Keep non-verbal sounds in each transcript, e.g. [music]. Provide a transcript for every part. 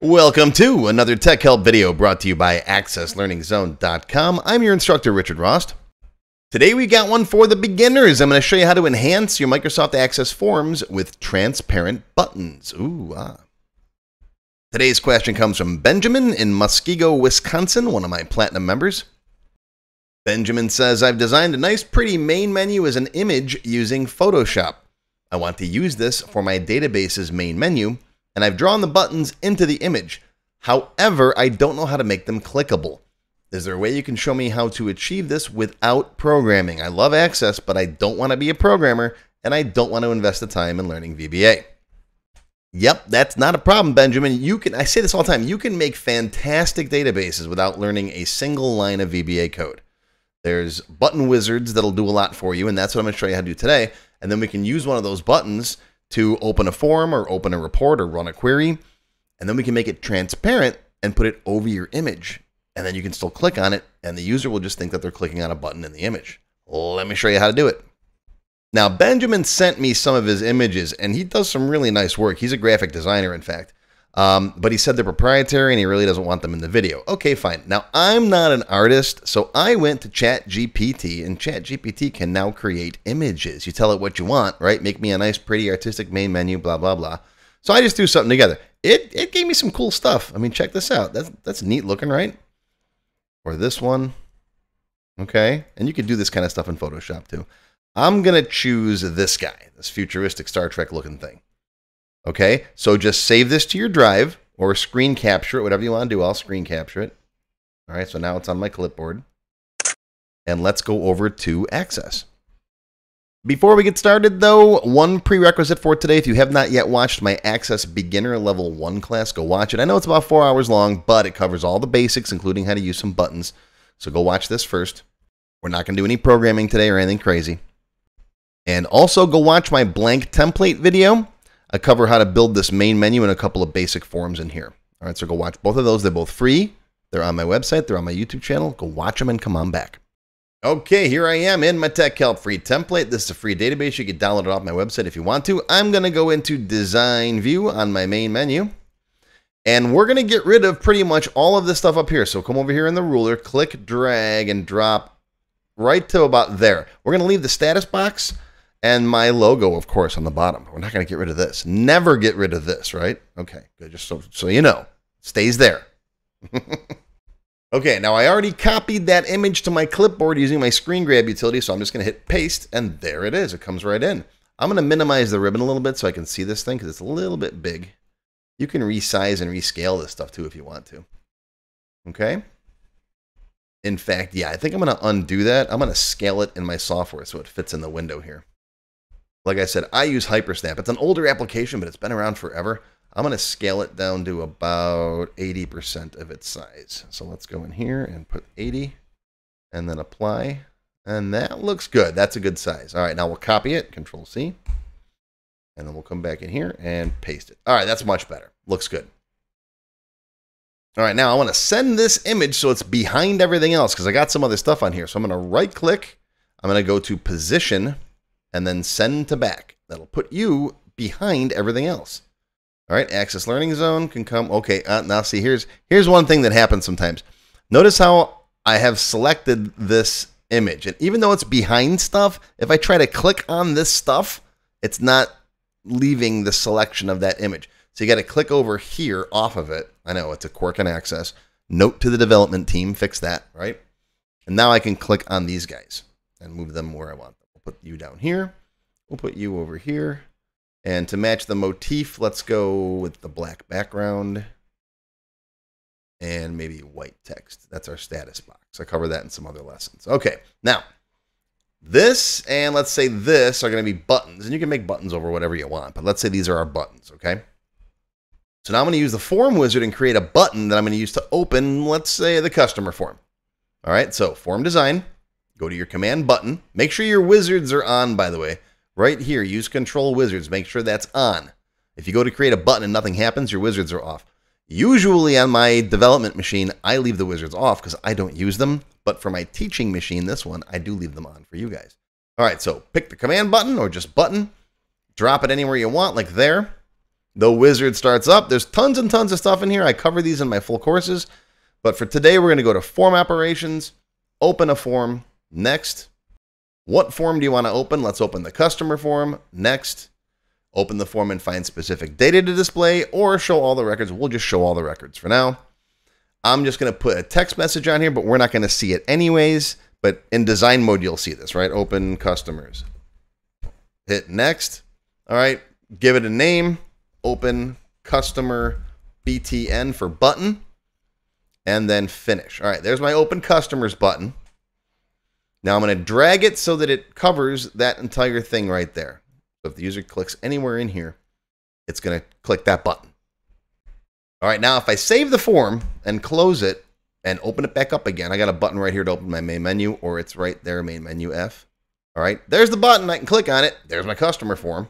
Welcome to another Tech Help video brought to you by AccessLearningZone.com. I'm your instructor, Richard Rost. Today we got one for the beginners. I'm going to show you how to enhance your Microsoft Access forms with transparent buttons. Ooh, ah. Today's question comes from Benjamin in Muskego, Wisconsin, one of my platinum members. Benjamin says, I've designed a nice pretty main menu as an image using Photoshop. I want to use this for my database's main menu and I've drawn the buttons into the image. However, I don't know how to make them clickable. Is there a way you can show me how to achieve this without programming? I love Access, but I don't want to be a programmer, and I don't want to invest the time in learning VBA. Yep, that's not a problem, Benjamin. You can I say this all the time, you can make fantastic databases without learning a single line of VBA code. There's button wizards that'll do a lot for you, and that's what I'm going to show you how to do today. And then we can use one of those buttons to open a form or open a report or run a query. And then we can make it transparent and put it over your image. And then you can still click on it, and the user will just think that they're clicking on a button in the image. Let me show you how to do it. Now, Benjamin sent me some of his images, and he does some really nice work. He's a graphic designer, in fact. Um, but he said they're proprietary and he really doesn't want them in the video. Okay, fine. Now, I'm not an artist, so I went to ChatGPT, and ChatGPT can now create images. You tell it what you want, right? Make me a nice, pretty, artistic main menu, blah, blah, blah. So I just threw something together. It, it gave me some cool stuff. I mean, check this out. That's, that's neat looking, right? Or this one. Okay. And you can do this kind of stuff in Photoshop too. I'm going to choose this guy, this futuristic Star Trek looking thing. Okay, so just save this to your drive or screen capture it, whatever you want to do. I'll screen capture it. All right, so now it's on my clipboard. And let's go over to Access. Before we get started, though, one prerequisite for today, if you have not yet watched my Access Beginner Level 1 class, go watch it. I know it's about four hours long, but it covers all the basics, including how to use some buttons. So go watch this first. We're not going to do any programming today or anything crazy. And also go watch my blank template video. I cover how to build this main menu and a couple of basic forms in here. All right, so go watch both of those. They're both free. They're on my website. They're on my YouTube channel. Go watch them and come on back. Okay, here I am in my Tech Help free template. This is a free database. You can download it off my website if you want to. I'm going to go into Design View on my main menu. And we're going to get rid of pretty much all of this stuff up here. So come over here in the ruler, click, drag, and drop right to about there. We're going to leave the status box and my logo, of course, on the bottom. We're not going to get rid of this. Never get rid of this, right? Okay, good. Just so, so you know, stays there. [laughs] okay, now I already copied that image to my clipboard using my screen grab utility, so I'm just going to hit paste, and there it is. It comes right in. I'm going to minimize the ribbon a little bit so I can see this thing because it's a little bit big. You can resize and rescale this stuff too if you want to. Okay? In fact, yeah, I think I'm going to undo that. I'm going to scale it in my software so it fits in the window here. Like I said, I use HyperSnap. It's an older application, but it's been around forever. I'm going to scale it down to about 80% of its size. So let's go in here and put 80 and then apply. And that looks good. That's a good size. All right, now we'll copy it, Control C. And then we'll come back in here and paste it. All right, that's much better. Looks good. All right, now I want to send this image so it's behind everything else because I got some other stuff on here. So I'm going to right click. I'm going to go to position and then send to back. That'll put you behind everything else. All right, access learning zone can come. Okay, uh, now see here's here's one thing that happens sometimes. Notice how I have selected this image, and even though it's behind stuff, if I try to click on this stuff, it's not leaving the selection of that image. So you got to click over here off of it. I know it's a quirk in access. Note to the development team, fix that, right? And now I can click on these guys and move them where I want put you down here. We'll put you over here. And to match the motif, let's go with the black background and maybe white text. That's our status box. I cover that in some other lessons. Okay, now this and let's say this are going to be buttons, and you can make buttons over whatever you want, but let's say these are our buttons, okay? So now I'm going to use the form wizard and create a button that I'm going to use to open, let's say, the customer form. All right, so form design. Go to your command button. Make sure your wizards are on, by the way. Right here, use control wizards. Make sure that's on. If you go to create a button and nothing happens, your wizards are off. Usually on my development machine, I leave the wizards off because I don't use them. But for my teaching machine, this one, I do leave them on for you guys. All right, so pick the command button or just button. Drop it anywhere you want, like there. The wizard starts up. There's tons and tons of stuff in here. I cover these in my full courses. But for today, we're going to go to form operations, open a form. Next. What form do you want to open? Let's open the customer form. Next. Open the form and find specific data to display or show all the records. We'll just show all the records for now. I'm just going to put a text message on here, but we're not going to see it anyways. But in design mode, you'll see this, right? Open customers. Hit next. All right. Give it a name. Open customer BTN for button. And then finish. All right. There's my open customers button. Now I'm going to drag it so that it covers that entire thing right there. So if the user clicks anywhere in here, it's going to click that button. All right, now if I save the form and close it and open it back up again, I got a button right here to open my main menu, or it's right there, main menu F. All right, there's the button. I can click on it. There's my customer form.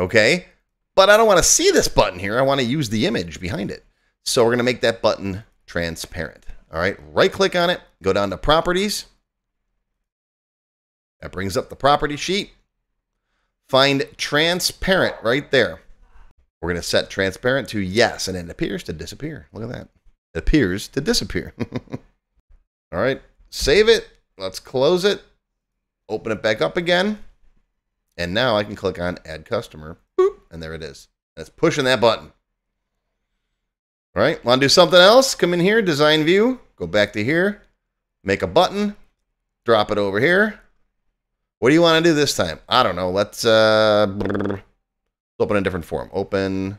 Okay, but I don't want to see this button here. I want to use the image behind it. So we're going to make that button transparent. All right, right click on it, go down to properties. That brings up the property sheet. Find transparent right there. We're going to set transparent to yes, and it appears to disappear. Look at that. It appears to disappear. [laughs] All right, save it. Let's close it. Open it back up again. And now I can click on add customer. Boop, and there it is. That's pushing that button. All right, want to do something else? Come in here, design view, go back to here, make a button, drop it over here. What do you want to do this time? I don't know. Let's uh, open a different form. Open.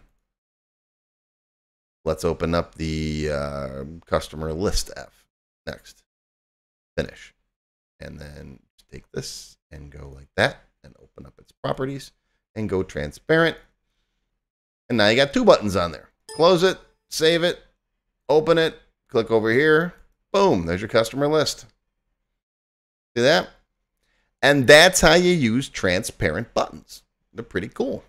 Let's open up the uh, customer list F. Next. Finish. And then take this and go like that and open up its properties and go transparent. And now you got two buttons on there. Close it, save it, open it, click over here. Boom, there's your customer list. See that? And that's how you use transparent buttons. They're pretty cool.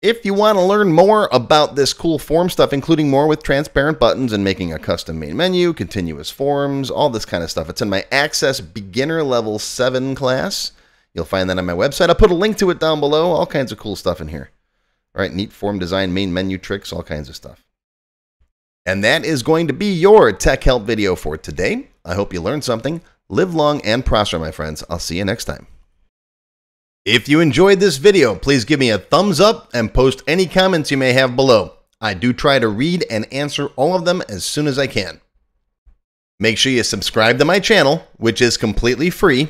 If you want to learn more about this cool form stuff, including more with transparent buttons and making a custom main menu, continuous forms, all this kind of stuff, it's in my Access Beginner Level 7 class. You'll find that on my website. I'll put a link to it down below. All kinds of cool stuff in here. All right, neat form design, main menu tricks, all kinds of stuff. And that is going to be your tech help video for today. I hope you learned something. Live long and prosper, my friends. I'll see you next time. If you enjoyed this video, please give me a thumbs up and post any comments you may have below. I do try to read and answer all of them as soon as I can. Make sure you subscribe to my channel, which is completely free.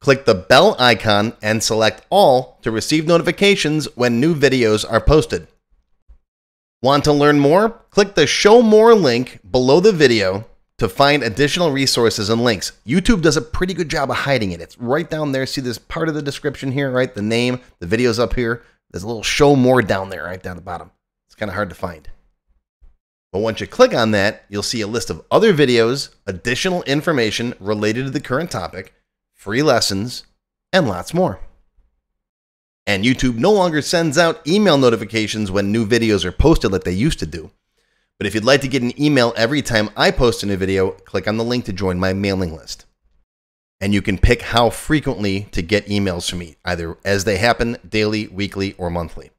Click the bell icon and select all to receive notifications when new videos are posted. Want to learn more? Click the show more link below the video to find additional resources and links. YouTube does a pretty good job of hiding it. It's right down there. See this part of the description here, right? The name, the video's up here. There's a little show more down there, right down the bottom. It's kind of hard to find. But once you click on that, you'll see a list of other videos, additional information related to the current topic, free lessons, and lots more. And YouTube no longer sends out email notifications when new videos are posted like they used to do. But if you'd like to get an email every time I post a new video, click on the link to join my mailing list. And you can pick how frequently to get emails from me, either as they happen, daily, weekly, or monthly.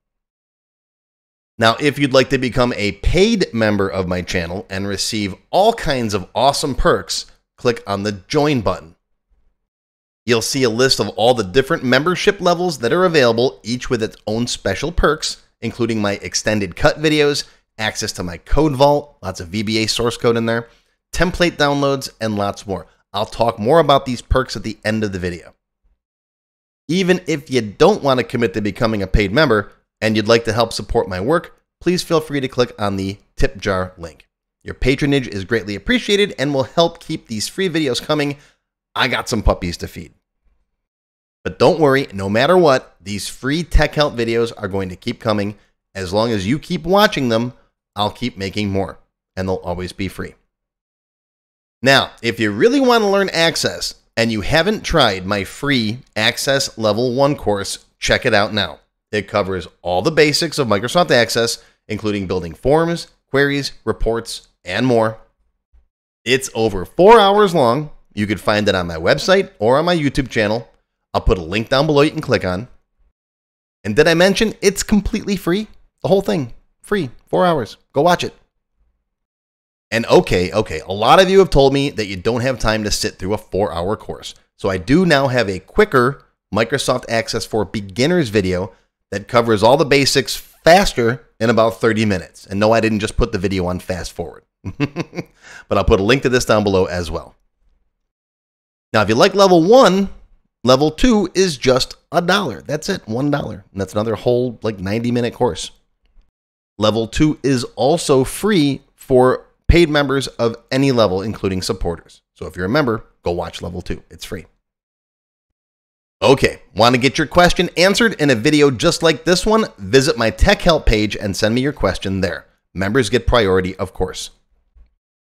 Now, if you'd like to become a paid member of my channel and receive all kinds of awesome perks, click on the join button. You'll see a list of all the different membership levels that are available, each with its own special perks, including my extended cut videos access to my code vault, lots of VBA source code in there, template downloads, and lots more. I'll talk more about these perks at the end of the video. Even if you don't want to commit to becoming a paid member and you'd like to help support my work, please feel free to click on the tip jar link. Your patronage is greatly appreciated and will help keep these free videos coming. I got some puppies to feed. But don't worry, no matter what, these free tech help videos are going to keep coming. As long as you keep watching them, I'll keep making more, and they'll always be free. Now, if you really want to learn Access and you haven't tried my free Access Level 1 course, check it out now. It covers all the basics of Microsoft Access, including building forms, queries, reports, and more. It's over four hours long. You can find it on my website or on my YouTube channel. I'll put a link down below you can click on. And did I mention it's completely free? The whole thing, free, four hours. Go watch it. And okay, okay, a lot of you have told me that you don't have time to sit through a four hour course. So I do now have a quicker Microsoft Access for Beginners video that covers all the basics faster in about 30 minutes. And no, I didn't just put the video on fast forward, [laughs] but I'll put a link to this down below as well. Now, if you like level one, level two is just a dollar. That's it, one dollar. And that's another whole like 90 minute course. Level two is also free for paid members of any level, including supporters. So if you're a member, go watch level two. It's free. Okay, want to get your question answered in a video just like this one? Visit my tech help page and send me your question there. Members get priority, of course.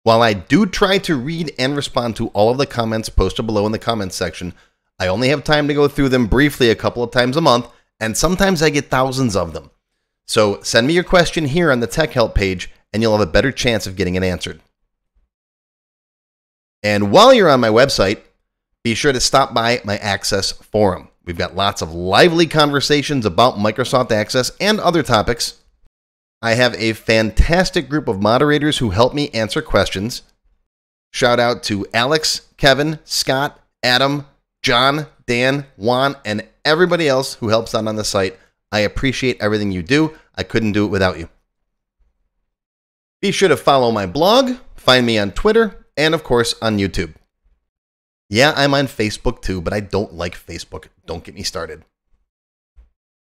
While I do try to read and respond to all of the comments posted below in the comments section, I only have time to go through them briefly a couple of times a month, and sometimes I get thousands of them. So send me your question here on the tech help page, and you'll have a better chance of getting it answered. And while you're on my website, be sure to stop by my Access forum. We've got lots of lively conversations about Microsoft Access and other topics. I have a fantastic group of moderators who help me answer questions. Shout out to Alex, Kevin, Scott, Adam, John, Dan, Juan, and everybody else who helps out on the site. I appreciate everything you do. I couldn't do it without you. Be sure to follow my blog, find me on Twitter, and of course on YouTube. Yeah, I'm on Facebook too, but I don't like Facebook. Don't get me started.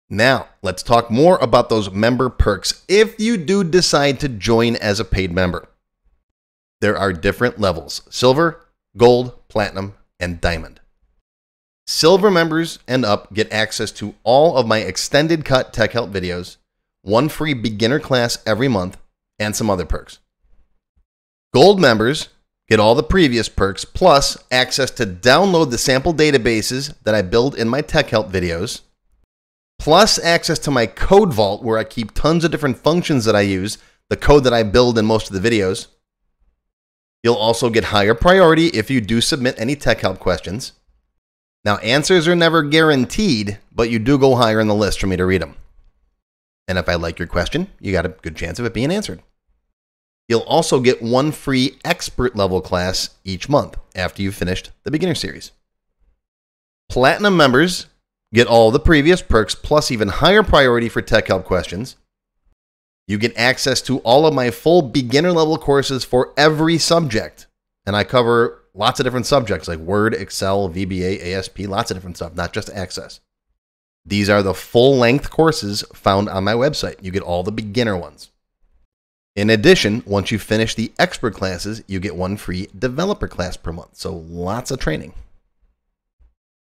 Now, let's talk more about those member perks if you do decide to join as a paid member. There are different levels silver, gold, platinum, and diamond. Silver members and up get access to all of my extended cut tech help videos, one free beginner class every month, and some other perks. Gold members Get all the previous perks, plus access to download the sample databases that I build in my tech help videos, plus access to my code vault where I keep tons of different functions that I use, the code that I build in most of the videos. You'll also get higher priority if you do submit any tech help questions. Now, answers are never guaranteed, but you do go higher in the list for me to read them. And if I like your question, you got a good chance of it being answered. You'll also get one free expert level class each month after you've finished the beginner series. Platinum members get all the previous perks plus even higher priority for tech help questions. You get access to all of my full beginner level courses for every subject. And I cover lots of different subjects like Word, Excel, VBA, ASP, lots of different stuff, not just Access. These are the full length courses found on my website. You get all the beginner ones. In addition, once you finish the expert classes, you get one free developer class per month. So lots of training.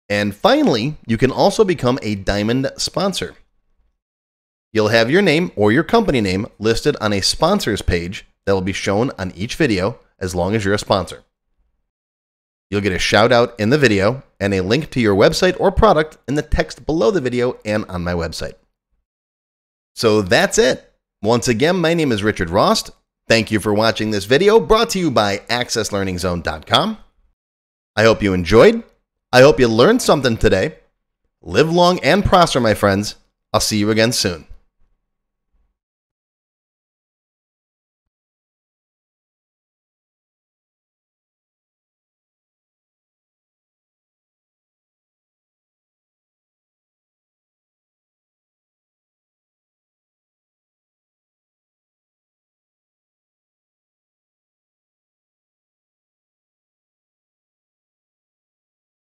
And finally, you can also become a diamond sponsor. You'll have your name or your company name listed on a sponsors page that will be shown on each video as long as you're a sponsor. You'll get a shout out in the video and a link to your website or product in the text below the video and on my website. So that's it. Once again, my name is Richard Rost. Thank you for watching this video brought to you by AccessLearningZone.com. I hope you enjoyed. I hope you learned something today. Live long and prosper, my friends. I'll see you again soon.